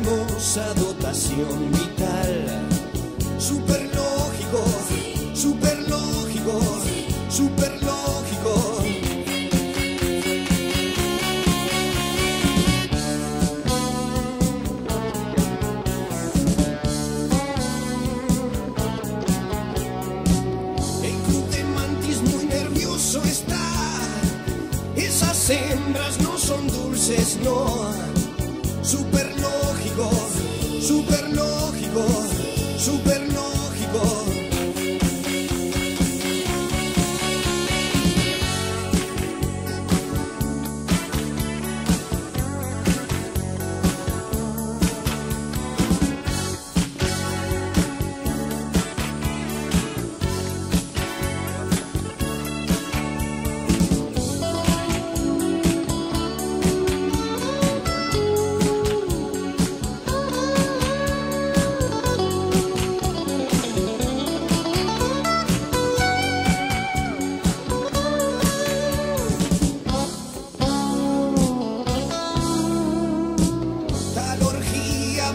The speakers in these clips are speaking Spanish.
misteriosa dotación vital. Super lógico, super lógico, super lógico. El club de mantis muy nervioso está. Esas hembras no son dulces, no. Super super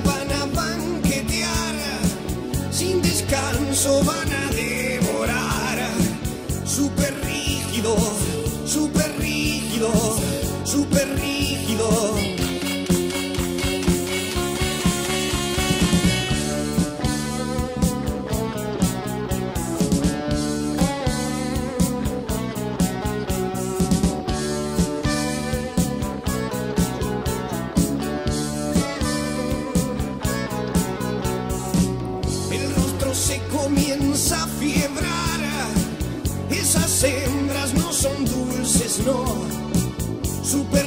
van a banquetear, sin descanso van a devorar. Super rígido, super rígido, super rígido. Fiebrar. Esas hembras no son dulces, no. Super